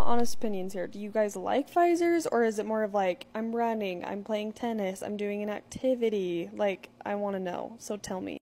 honest opinions here. Do you guys like visors or is it more of like I'm running, I'm playing tennis, I'm doing an activity? Like I want to know. So tell me.